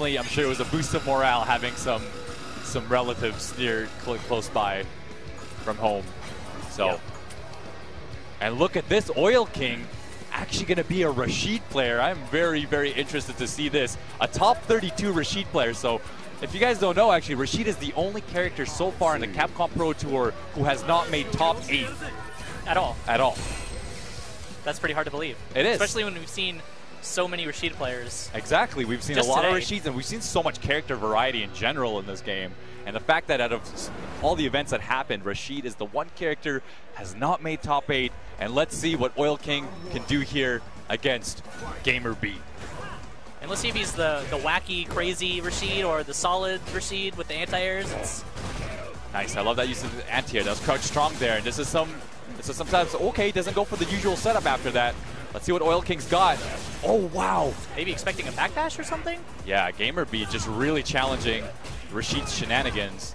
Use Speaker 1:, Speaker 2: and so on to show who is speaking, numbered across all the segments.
Speaker 1: I'm sure it was a boost of morale having some some relatives near cl close by from home. So, and look at this Oil King actually going to be a Rashid player. I'm very, very interested to see this. A top 32 Rashid player. So, if you guys don't know, actually, Rashid is the only character so far in the Capcom Pro Tour who has not made top eight
Speaker 2: At all.
Speaker 1: at all.
Speaker 2: That's pretty hard to believe.
Speaker 1: It is.
Speaker 2: Especially when we've seen so many Rashid players.
Speaker 1: Exactly. We've seen
Speaker 2: Just
Speaker 1: a lot
Speaker 2: today.
Speaker 1: of Rashids, and we've seen so much character variety in general in this game. And the fact that out of all the events that happened, Rashid is the one character has not made top eight. And let's see what Oil King can do here against GamerBee.
Speaker 2: And let's see if he's the, the wacky, crazy Rashid or the solid Rashid with the anti-airs.
Speaker 1: Nice. I love that use of the anti-air. That was crouch strong there. And this is some. This is sometimes okay. Doesn't go for the usual setup after that. Let's see what Oil King's got. Oh wow.
Speaker 2: maybe expecting a backdash or something?
Speaker 1: Yeah, GamerBee just really challenging Rashid's shenanigans.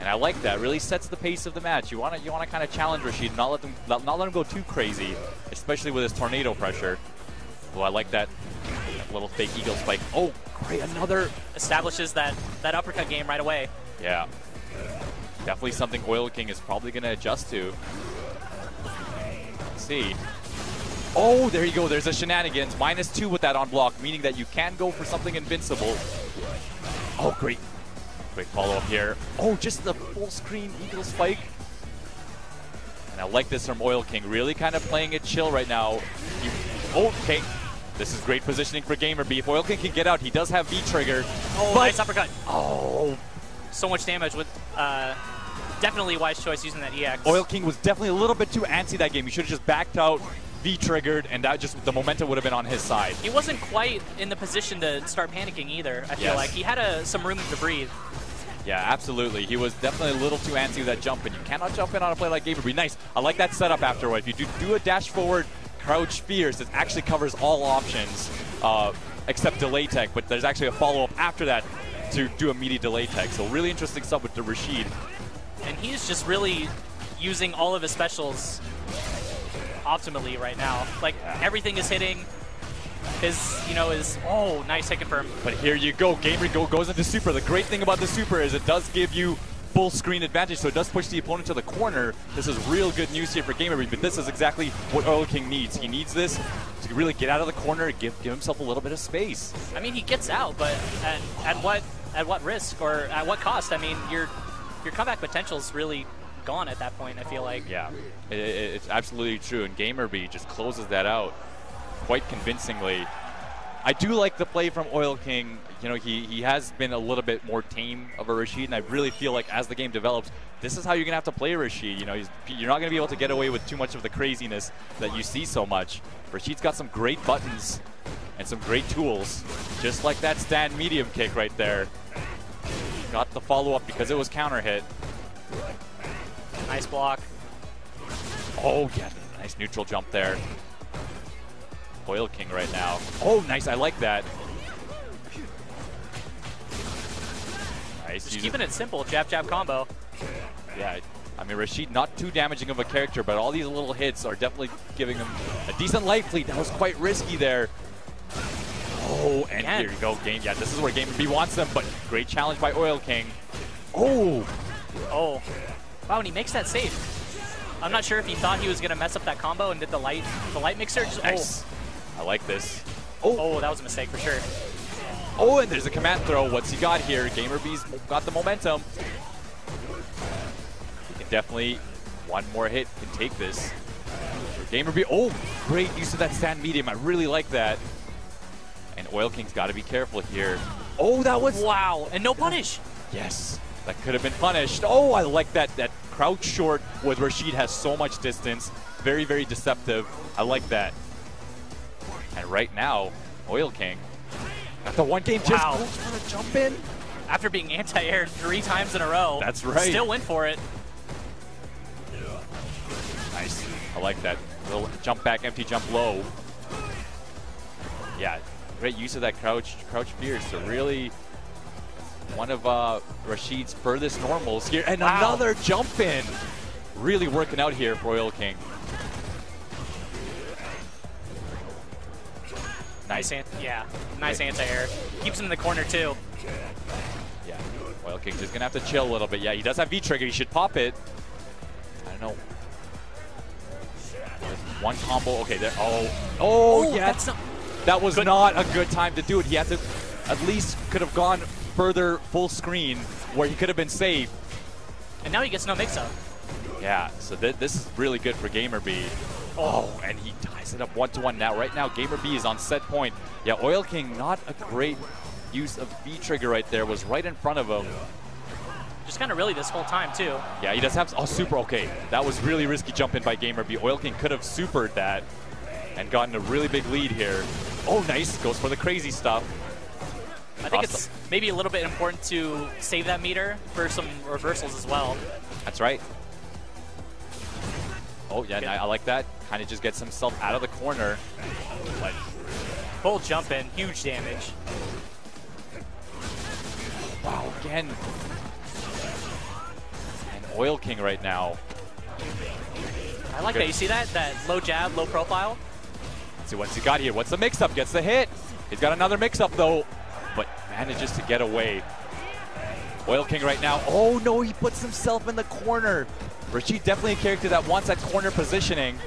Speaker 1: And I like that. Really sets the pace of the match. You want to you want to kind of challenge Rashid, not let them not, not let him go too crazy, especially with his tornado pressure. Oh, I like that, that little fake eagle spike. Oh, great, another.
Speaker 2: Establishes that, that uppercut game right away.
Speaker 1: Yeah, definitely something Oil King is probably going to adjust to. Let's see. Oh, there you go. There's a shenanigans. Minus two with that on block, meaning that you can go for something invincible. Oh, great. Quick follow-up here. Oh, just the full screen eagle spike. And I like this from Oil King. Really kind of playing it chill right now. He, oh, okay. This is great positioning for GamerBee. If Oil King can get out, he does have V-trigger.
Speaker 2: Oh,
Speaker 1: but-
Speaker 2: nice uppercut.
Speaker 1: Oh,
Speaker 2: So much damage with uh, definitely wise choice using that EX.
Speaker 1: Oil King was definitely a little bit too antsy that game. He should have just backed out, V-triggered, and that just the momentum would have been on his side.
Speaker 2: He wasn't quite in the position to start panicking either, I feel
Speaker 1: Yes.
Speaker 2: like. He had a, some room to breathe.
Speaker 1: Yeah, absolutely. He was definitely a little too antsy with that jump, and you cannot jump in on a play like Gabriel. Be Nice. I like that setup afterward. If you do, do a dash forward, crouch fierce, it actually covers all options uh, except delay tech, but there's actually a follow-up after that to do a immediate delay tech. So really interesting stuff with the Rashid.
Speaker 2: And he's just really using all of his specials optimally right now. Like, everything is hitting. His, you know, is oh, nice hit confirm.
Speaker 1: But here you go. Gamer go goes into super. The great thing about the super is it does give you full screen advantage, so it does push the opponent to the corner. This is real good news here for Gamer, but this is exactly what Oil King needs. He needs this to really get out of the corner, give give himself a little bit of space.
Speaker 2: I mean, he gets out, but at, at what at what risk or at what cost? I mean, your your comeback potential is really gone at that point. I feel like.
Speaker 1: Yeah, it, it- it's absolutely true. And GamerBee just closes that out quite convincingly. I do like the play from Oil King. You know, he, he has been a little bit more tame of a Rashid, and I really feel like as the game develops, this is how you're going to have to play Rashid. You know, you're not going to be able to get away with too much of the craziness that you see so much. Rashid's got some great buttons and some great tools, just like that stand medium kick right there. Got the follow-up because it was counter hit.
Speaker 2: Nice block.
Speaker 1: Oh, yeah, nice neutral jump there. Oil King right now. Oh, nice, I like that. Nice.
Speaker 2: Just keeping it simple, jab jab combo.
Speaker 1: Yeah, I mean, Rashid, not too damaging of a character, but all these little hits are definitely giving him a decent life lead. That was quite risky there. Oh, and
Speaker 2: Again.
Speaker 1: here you go, game. Yeah, this is where GamerBee wants them, but great challenge by Oil King. Oh,
Speaker 2: Oh, wow! And he makes that save. I'm not sure if he thought he was gonna mess up that combo and did the light the light mixer. Just, oh.
Speaker 1: nice. I like this.
Speaker 2: Oh. oh. oh, that was a mistake for sure.
Speaker 1: Oh, and there's a command throw. What's he got here? GamerBee's got the momentum. He can definitely, one more hit can take this. GamerBee, oh, great use of that stand medium. I really like that. And Oil King's got to be careful here. Oh, that was,
Speaker 2: Wow, and no punish.
Speaker 1: yes, that could have been punished. Oh, I like that, that crouch short with Rashid has so much distance. Very, very deceptive. I like that. And right now, Oil King got the one game just
Speaker 2: Wow.
Speaker 1: goes for the jump in.
Speaker 2: After being anti-aired three times in a row.
Speaker 1: That's right.
Speaker 2: Still went for it.
Speaker 1: Nice. I like that. Little jump back, empty jump low. Yeah, great use of that crouch, crouch fierce. to really, one of uh, Rashid's furthest normals here, and
Speaker 2: Wow.
Speaker 1: another jump in. Really working out here for Oil King. Nice
Speaker 2: Nice, yeah, nice anti-air. Keeps him in the corner too.
Speaker 1: Yeah, Oil King just gonna have to chill a little bit. Yeah, he does have V trigger. He should pop it. I don't know. One combo. Okay, there. Oh, oh, yeah.
Speaker 2: not.
Speaker 1: That was
Speaker 2: Good.
Speaker 1: not a good time to do it. He had to, at least could have gone further full screen where he could have been safe.
Speaker 2: And now he gets no mix-up.
Speaker 1: Yeah, so th this is really good for GamerBee. Oh, and he ties it up one to one now. Right now, GamerBee is on set point. Yeah, Oil King, not a great use of V trigger right there. Was right in front of him.
Speaker 2: Just kind of really this whole time too.
Speaker 1: Yeah, he does have. Oh, super. Okay, that was really risky jump in by GamerBee. Oil King could have supered that and gotten a really big lead here. Oh, nice. Goes for the crazy stuff.
Speaker 2: I think it's maybe a little bit important to save that meter for some reversals as well.
Speaker 1: That's right. Oh, yeah, I, I like that. Kind of just gets himself out of the corner. But
Speaker 2: Full jump in, huge damage.
Speaker 1: wow, again. An Oil King right now.
Speaker 2: I like
Speaker 1: Good.
Speaker 2: that. You see that? That low jab, low profile.
Speaker 1: Let's see what's he got here. What's the mix-up? Gets the hit. He's got another mix-up though, but manages to get away. Oil King right now. Oh no, he puts himself in the corner. Rashid definitely a character that wants that corner positioning.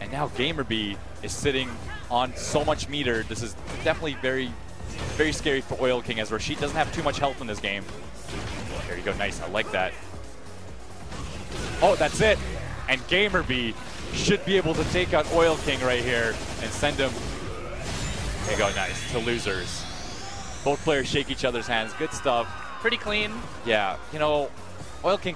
Speaker 1: And now GamerBee is sitting on so much meter. This is definitely very, very scary for Oil King as Rashid doesn't have too much health in this game. There you go, nice. I like that. Oh, that's it. And GamerBee should be able to take out Oil King right here and send him. There you go, nice. To losers. Both players shake each other's hands. Good stuff.
Speaker 2: Pretty clean.
Speaker 1: Yeah, you know, Oil King